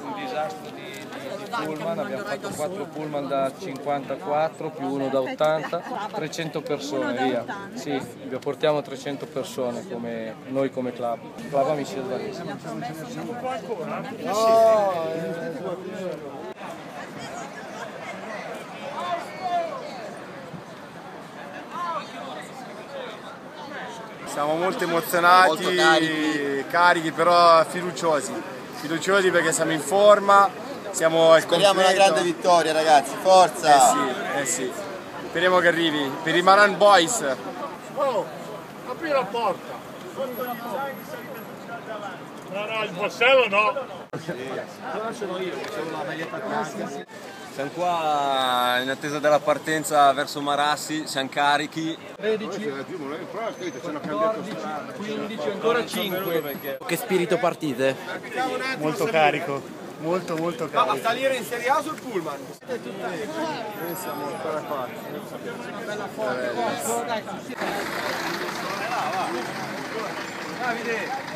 un disastro di, di, di pullman, abbiamo fatto 4 pullman da 54 più uno da 80, 300 persone via, sì, portiamo 300 persone come, noi come club, club amici del Varese. No, eh, Siamo molto emozionati, Molto carichi. carichi, però fiduciosi. Fiduciosi perché siamo in forma, siamo al Speriamo una completo. grande vittoria ragazzi, forza! Eh sì, eh sì. Speriamo che arrivi. Per i Maran Boys. Oh, apri la porta. No, no, il borsello no. Siamo qua in attesa della partenza verso Marassi, siamo carichi. 13, 14, 15, ancora 5. Che spirito partite? Molto carico, molto molto carico. salire in Serie A sul pullman. Davide,